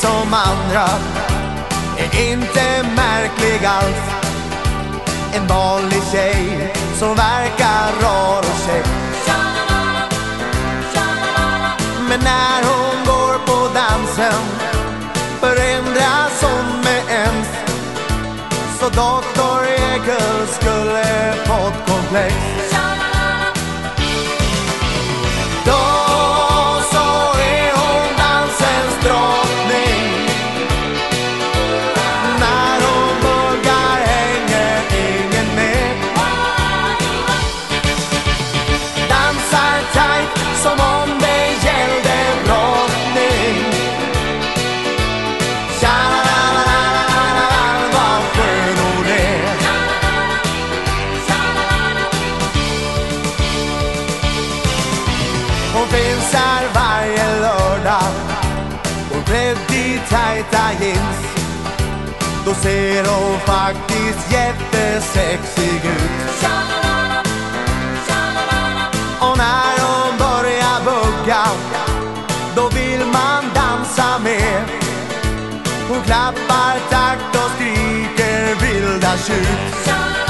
som andra. Är inte märklig alls. En vanlig tjej som verkar rar och käck Men när hon går på dansen Förändras hon med ens. Så Dr. Jekyll skulle fått komplex. Finns här varje lördag. Och klädd i tajta jeans. Då ser hon faktiskt jättesexig ut. Och när hon börjar bugga Då vill man dansa med Hon klappar takt och skriker vilda tjut.